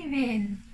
even.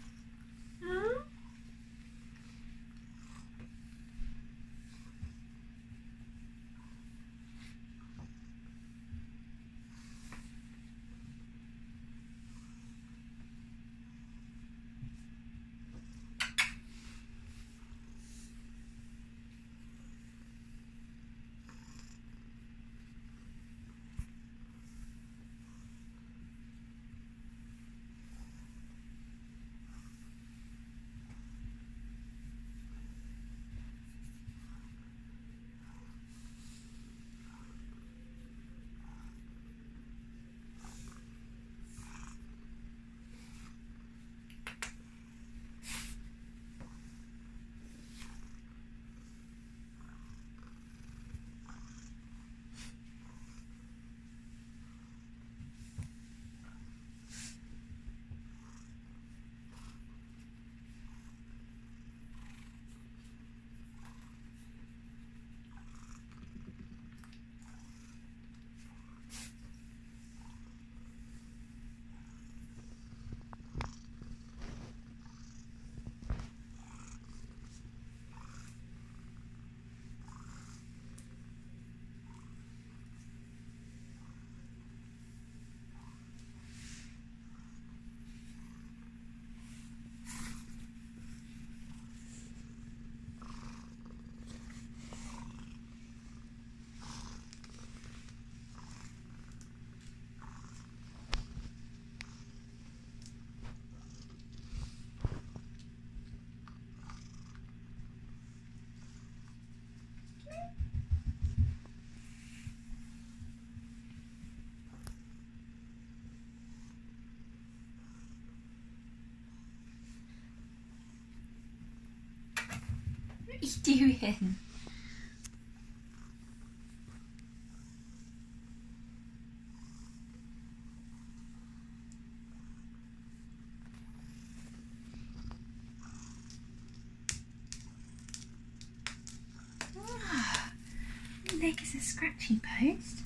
You doing? Leg is a scratchy post.